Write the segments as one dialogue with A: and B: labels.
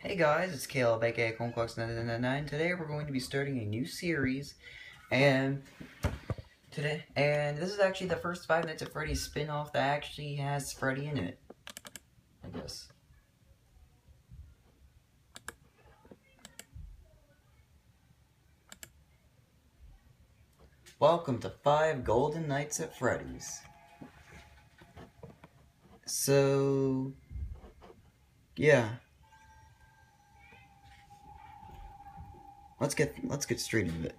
A: Hey guys, it's Caleb aka Conquest999. Today we're going to be starting a new series, and today, and this is actually the first Five Nights at Freddy's spin-off that actually has Freddy in it. I guess. Welcome to Five Golden Nights at Freddy's. So, yeah. Let's get let's get straight into it.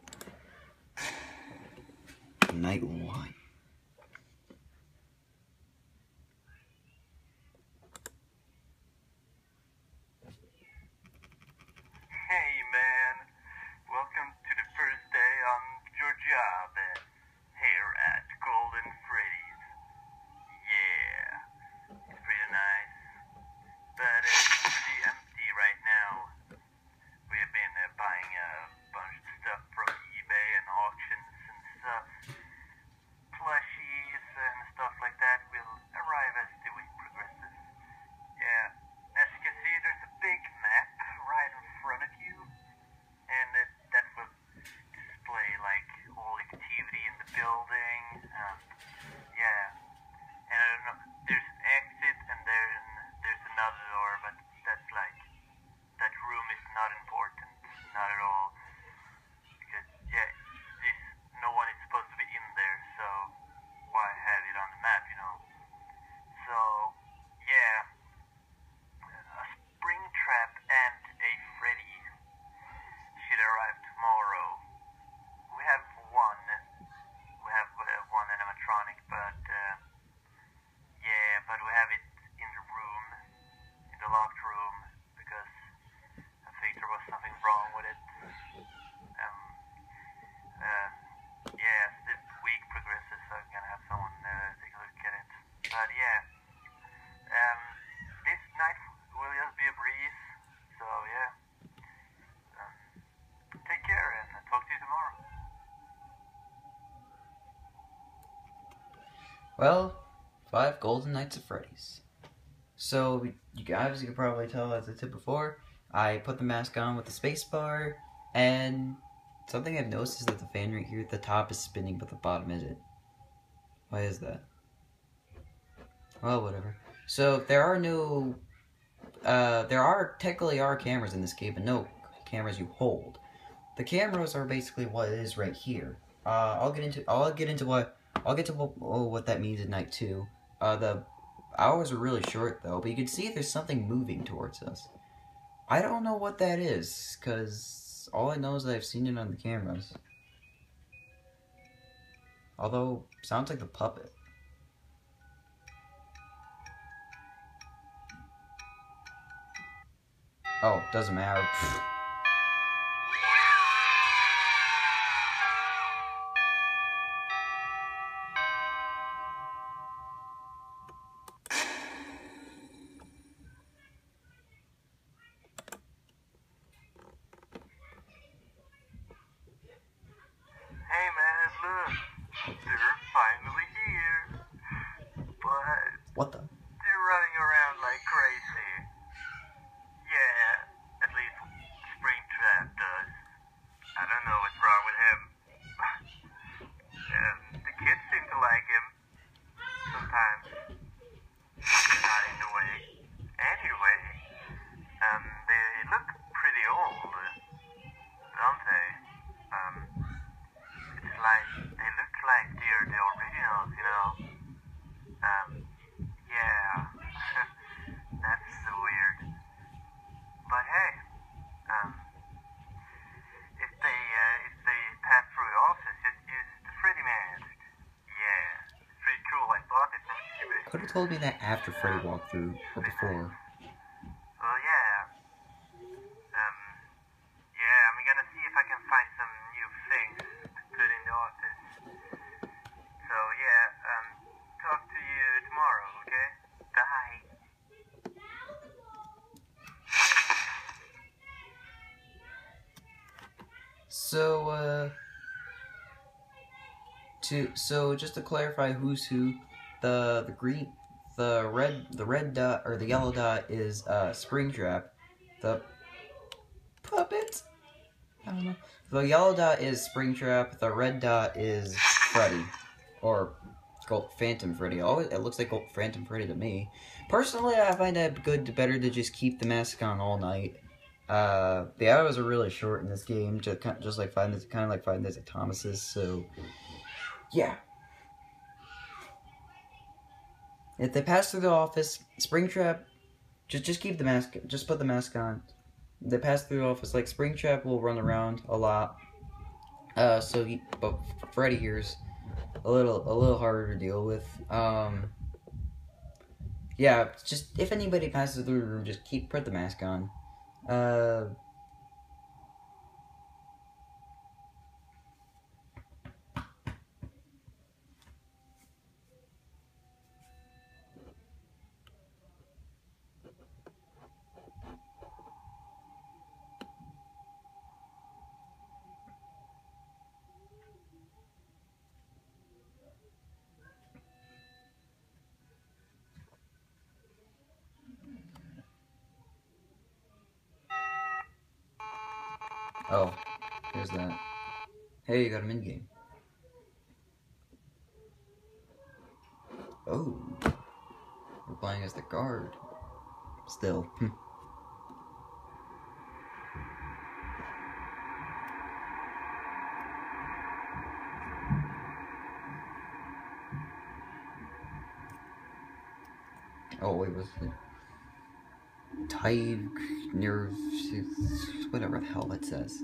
A: Night one.
B: Hey man, welcome to the first day on your job uh, here at Golden Freddy's. Yeah, it's pretty nice, but uh, it's pretty empty right now. We have been uh, buying a bunch of stuff from eBay and auctions and stuff. Plushies and stuff like that will arrive as the week progresses. Yeah, as you can see, there's a big map right in front of you, and it, that will display like all activity in the building. Um, yeah, and I don't know. There's an exit, and there there's another door, but that's like that room is not important, not at all. Because yeah, this no one is supposed to be in there, so why have it on the map, you know? So yeah, a spring trap and a Freddy should arrive tomorrow. We have one. We have uh, one animatronic, but uh, yeah, but we have it in the room, in the locked room, because I think there was something wrong with it. Um, uh, yeah, as the week progresses, I'm gonna have someone uh, take a look at it. But yeah, um, this night will just be a breeze, so yeah. Um, take care and talk to you tomorrow.
A: Well, five Golden Nights of Freddy's. So you guys, you can probably tell as I said before, I put the mask on with the space bar, and something I've noticed is that the fan right here at the top is spinning, but the bottom isn't. Why is that? Well, whatever. So there are no, uh, there are technically are cameras in this game, but no cameras you hold. The cameras are basically what is right here. Uh, I'll get into I'll get into what I'll get to what, oh, that means in night two. Uh, the hours are really short though, but you can see there's something moving towards us. I don't know what that is, cause all I know is that I've seen it on the cameras. Although sounds like the puppet. Oh, doesn't matter.
B: Hey man, look, they're finally here. But
A: What the?
B: they're running around like crazy. Yeah, at least Springtrap does. I don't know what's wrong with him. um, the kids seem to like him. Sometimes. Not in a way. Anyway, um, they look pretty old, don't they? Um, it's like they look like they're the originals, you know. Um, yeah, that's so weird. But hey, um, if they uh, if they pass through the office, just use the Freddy mask. Yeah, it's pretty cool. I bought it from eBay.
A: Could have told me that after Freddy walked through, or before.
B: Well, yeah. Um, yeah, I'm gonna see if I can find some new things to put in the office. So, yeah, um, talk to you tomorrow, okay? Bye.
A: So, uh, to so just to clarify, who's who? The the green, the red, the red dot or the yellow dot is uh Springtrap, the puppet. I don't know. The yellow dot is Springtrap. The red dot is Freddy, or Gold Phantom Freddy. It looks like Gold Phantom Freddy to me. Personally, I find it good, better to just keep the mask on all night. Uh, the hours are really short in this game, just just like Five Nights, kind of like Five Nights at Thomas's. So, yeah. If they pass through the office, Springtrap, just just keep the mask, just put the mask on. They pass through the office, like Springtrap will run around a lot. Uh, so he, but Freddy here's a little a little harder to deal with. Um, yeah, just if anybody passes through the room, just keep put the mask on. Uh. Oh, here's that. Hey, you got a mini game. Oh, we're playing as the guard. Still. Oh, wait, it? Tide nerve, whatever the hell that says.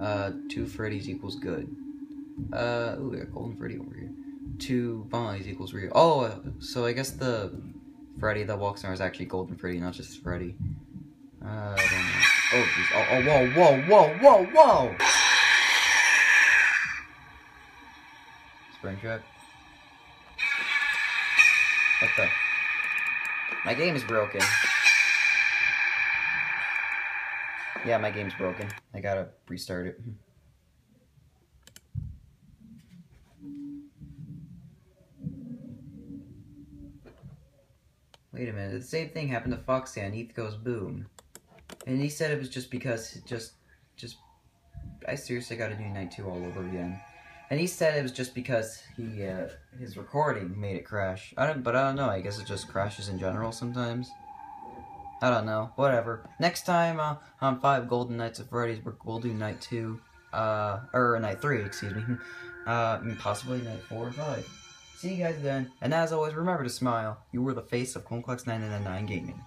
A: Uh, two Freddy's equals good. Uh, ooh, we got Golden Freddy over here. Two Bonnie's equals real. Oh, so I guess the Freddy that walks around is actually Golden Freddy, not just Freddy. Uh. Oh. Oh, oh, whoa, whoa, whoa, whoa, whoa! Springtrap. What the? My game is broken. Yeah, my game's broken. I gotta restart it. Wait a minute, the same thing happened to Foxy on ETH Goes Boom. And he said it was just because, just, just, I seriously got a new Night 2 all over again. And he said it was just because he, uh, his recording made it crash. I don't, but I don't know, I guess it just crashes in general sometimes. I don't know. Whatever. Next time uh, on Five Golden Nights of Freddy's, we'll do Night Two, uh, or Night Three, excuse me. Uh, possibly Night Four or Five. See you guys then. And as always, remember to smile. You were the face of Clone 999 Gaming.